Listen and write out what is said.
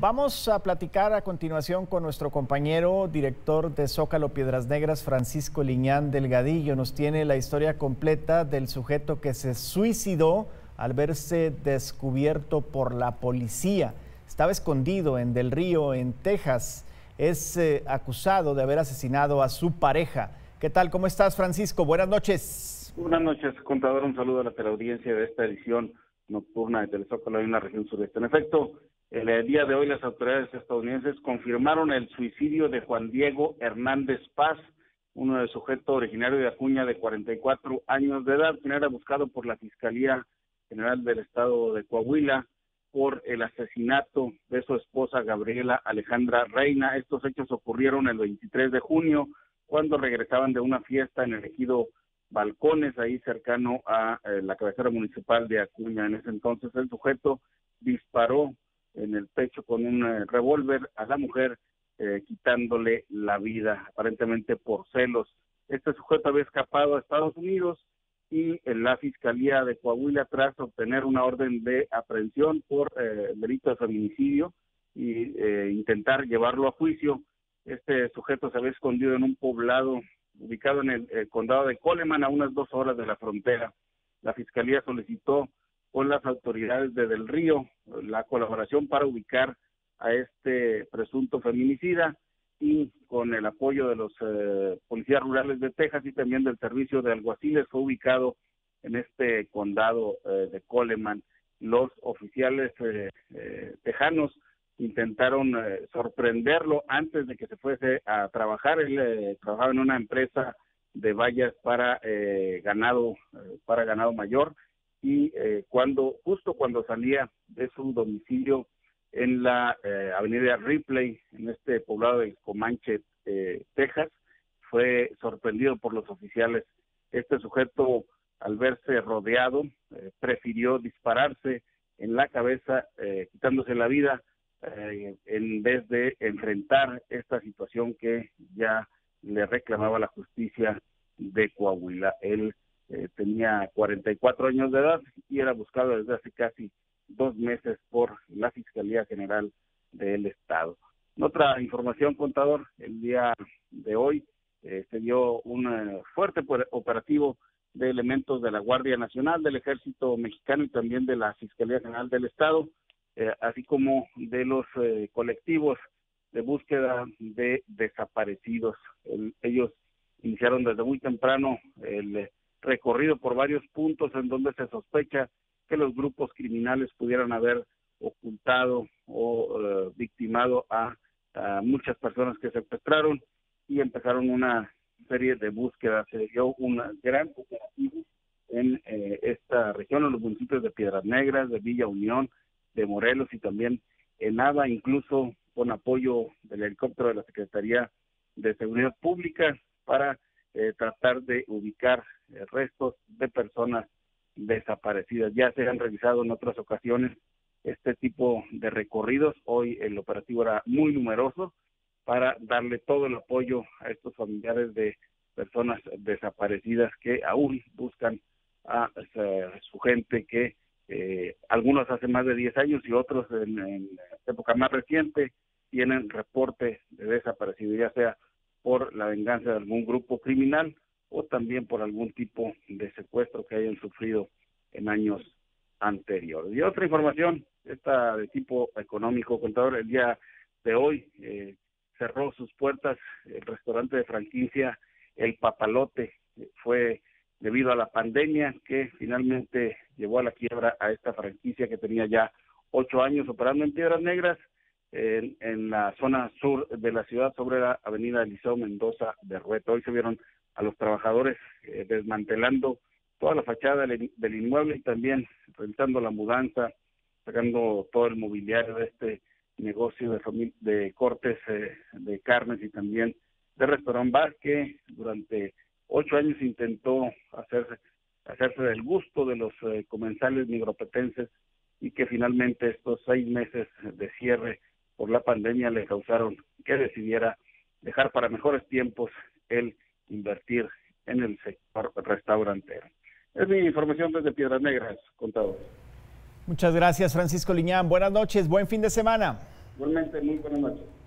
Vamos a platicar a continuación con nuestro compañero, director de Zócalo Piedras Negras, Francisco Liñán Delgadillo. Nos tiene la historia completa del sujeto que se suicidó al verse descubierto por la policía. Estaba escondido en Del Río, en Texas. Es eh, acusado de haber asesinado a su pareja. ¿Qué tal? ¿Cómo estás, Francisco? Buenas noches. Buenas noches, contador. Un saludo a la teleaudiencia de esta edición nocturna de Telezócalo en la región sureste. En efecto, el día de hoy las autoridades estadounidenses confirmaron el suicidio de Juan Diego Hernández Paz, uno de sujeto originario de Acuña de 44 años de edad, quien era buscado por la Fiscalía General del Estado de Coahuila por el asesinato de su esposa Gabriela Alejandra Reina. Estos hechos ocurrieron el 23 de junio, cuando regresaban de una fiesta en el ejido Balcones, ahí cercano a eh, la cabecera municipal de Acuña. En ese entonces el sujeto disparó en el pecho con un eh, revólver a la mujer, eh, quitándole la vida, aparentemente por celos. Este sujeto había escapado a Estados Unidos y en la Fiscalía de Coahuila, tras obtener una orden de aprehensión por eh, delito de feminicidio y intentar llevarlo a juicio, este sujeto se había escondido en un poblado ubicado en el condado de Coleman, a unas dos horas de la frontera. La Fiscalía solicitó con las autoridades de Del Río, la colaboración para ubicar a este presunto feminicida y con el apoyo de los eh, policías rurales de Texas y también del servicio de alguaciles fue ubicado en este condado eh, de Coleman. Los oficiales eh, tejanos intentaron sorprenderlo antes de que se fuese a trabajar. Él trabajaba en una empresa de vallas para ganado para ganado mayor y eh, cuando justo cuando salía de su domicilio en la eh, avenida Ripley, en este poblado de Comanche, eh, Texas, fue sorprendido por los oficiales. Este sujeto, al verse rodeado, prefirió dispararse en la cabeza, quitándose la vida, en vez de enfrentar esta situación que ya le reclamaba la justicia de Coahuila. Él eh, tenía 44 años de edad y era buscado desde hace casi dos meses por la Fiscalía General del Estado. Otra información, contador, el día de hoy eh, se dio un eh, fuerte operativo de elementos de la Guardia Nacional, del Ejército Mexicano y también de la Fiscalía General del Estado, así como de los colectivos de búsqueda de desaparecidos. ellos iniciaron desde muy temprano el recorrido por varios puntos en donde se sospecha que los grupos criminales pudieran haber ocultado o eh, victimado a, muchas personas que se secuestraron y empezaron una serie de búsquedas. Se dio un gran operativo en eh, esta región, en los municipios de Piedras Negras, de Villa Unión, de Morelos y también en Nava, incluso con apoyo del helicóptero de la Secretaría de Seguridad Pública para eh, tratar de ubicar eh, restos de personas desaparecidas. Ya se han realizado en otras ocasiones este tipo de recorridos. Hoy el operativo era muy numeroso para darle todo el apoyo a estos familiares de personas desaparecidas que aún buscan a, su gente que eh, algunos hace más de 10 años y otros en, en época más reciente tienen reporte de desaparecido, ya sea por la venganza de algún grupo criminal o también por algún tipo de secuestro que hayan sufrido en años anteriores. Y otra información, esta de tipo económico, contador, el día de hoy eh, cerró sus puertas el restaurante de franquicia El Papalote. Fue debido a la pandemia que finalmente llevó a la quiebra a esta franquicia que tenía ya ocho años operando en Piedras Negras en, la zona sur de la ciudad sobre la avenida Eliseo Mendoza de Rueto. Hoy se vieron a los trabajadores eh, desmantelando toda la fachada del, inmueble y también realizando la mudanza, sacando todo el mobiliario de este negocio de, de cortes eh, de carnes y también de restaurante bar que durante ocho años intentó hacerse hacerse del gusto de los eh, comensales nigropetenses y que finalmente estos seis meses de cierre por la pandemia le causaron que decidiera dejar para mejores tiempos el invertir en el sector restaurantero. Es mi información desde Piedras Negras, contador. Muchas gracias, Francisco Liñán. Buenas noches, buen fin de semana. Igualmente, muy buenas noches.